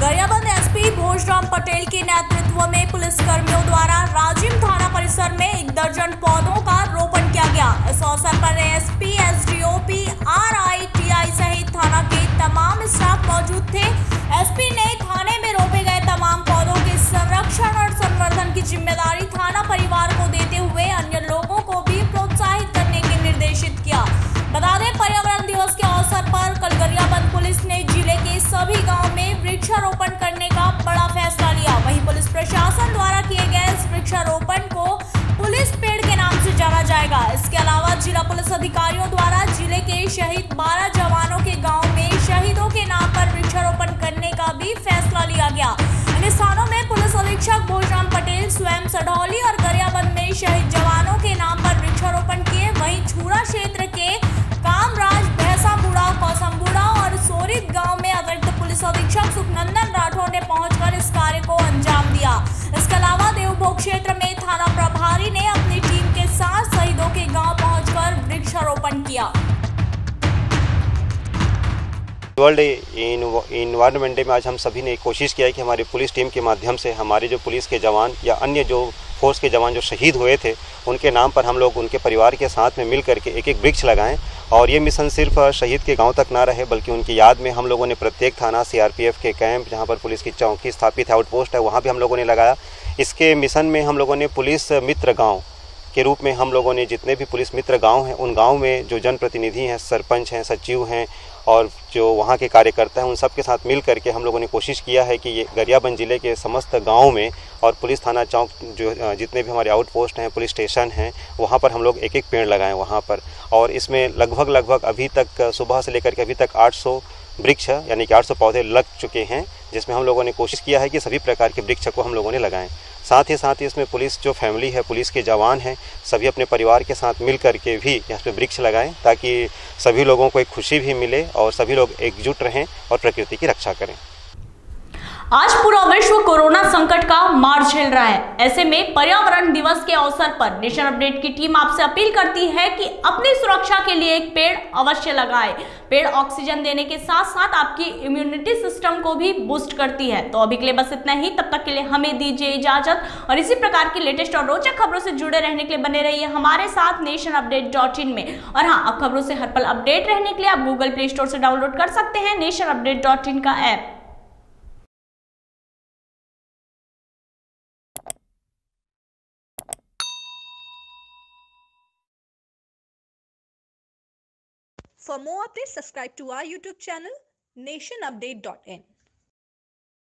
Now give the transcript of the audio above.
Gariaband SP Bhojram Patel के नेतृत्व में पुलिस कर्मियों द्वारा राजीव थाना परिसर में एक दर्जन पौधों का रोपण किया गया। इस अवसर पर एसपी एसडीओपी आरआईटीआई सहित थाना के तमाम स्टाफ मौजूद थे। एसपी जाएगा। इसके अलावा जिला पुलिस अधिकारियों द्वारा ज़िले के शहीद 12 जवानों के गाँव में शहीदों के नाम पर वृक्षारोपण करने का भी फैसला लिया गया। इन स्थानों में पुलिस अधीक्षक भोजराम पटेल स्वयं सढौली और गरियाबंद में शहीद जवानों के नाम पर वृक्षारोपण किए। वहीं छूरा क्षेत्र के कामराज भैंसा बुड़ा कौसम बुड़ा और सोरित गाँव में अतिरिक्त पुलिस अधीक्षक सुखनंदन राठौर ने पहुंचकर इस कार्य को अंजाम दिया। इसके अलावा देवभोग क्षेत्र वर्ल्ड इन्वायरमेंट डे में आज हम सभी ने कोशिश किया है कि हमारी पुलिस टीम के माध्यम से हमारे जो पुलिस के जवान या अन्य जो फोर्स के जवान जो शहीद हुए थे, उनके नाम पर हम लोग, उनके परिवार के साथ में मिल करके एक एक वृक्ष लगाएँ। और ये मिशन सिर्फ़ शहीद के गाँव तक ना रहे, बल्कि उनकी याद में हम लोगों ने प्रत्येक थाना सीआरपीएफ के कैंप जहाँ पर पुलिस की चौकी स्थापित है आउटपोस्ट है, वहाँ भी हम लोगों ने लगाया। इसके मिशन में हम लोगों ने पुलिस मित्र गाँव के रूप में हम लोगों ने जितने भी पुलिस मित्र गाँव हैं, उन गाँव में जो जनप्रतिनिधि हैं, सरपंच हैं, सचिव हैं, और जो वहाँ के कार्यकर्ता हैं, उन सब के साथ मिल करके हम लोगों ने कोशिश किया है कि ये गरियाबंद ज़िले के समस्त गाँव में और पुलिस थाना चौक जो जितने भी हमारे आउटपोस्ट हैं, पुलिस स्टेशन हैं, वहाँ पर हम लोग एक एक पेड़ लगाएँ वहाँ पर। और इसमें लगभग लगभग अभी तक, सुबह से लेकर के अभी तक 800 वृक्ष, यानी कि 800 पौधे लग चुके हैं, जिसमें हम लोगों ने कोशिश किया है कि सभी प्रकार के वृक्ष को हम लोगों ने लगाएँ। साथ ही साथ ही इसमें पुलिस, जो फैमिली है, पुलिस के जवान हैं, सभी अपने परिवार के साथ मिल करके भी यहाँ पे वृक्ष लगाएँ, ताकि सभी लोगों को एक खुशी भी मिले और सभी लोग एकजुट रहें और प्रकृति की रक्षा करें। आज पूरा विश्व कोरोना संकट का मार झेल रहा है। ऐसे में पर्यावरण दिवस के अवसर पर नेशन अपडेट की टीम आपसे अपील करती है कि अपनी सुरक्षा के लिए एक पेड़ अवश्य लगाए। पेड़ ऑक्सीजन देने के साथ साथ आपकी इम्यूनिटी सिस्टम को भी बूस्ट करती है। तो अभी के लिए बस इतना ही। तब तक के लिए हमें दीजिए इजाज़त। और इसी प्रकार की लेटेस्ट और रोचक खबरों से जुड़े रहने के लिए बने रहिए हमारे साथ नेशन अपडेट डॉट इन में। और हाँ अब खबरों से हर पल अपडेट रहने के लिए आप गूगल प्ले स्टोर से डाउनलोड कर सकते हैं नेशन अपडेट डॉट इन का app For more updates, subscribe to our YouTube channel nationupdate.in.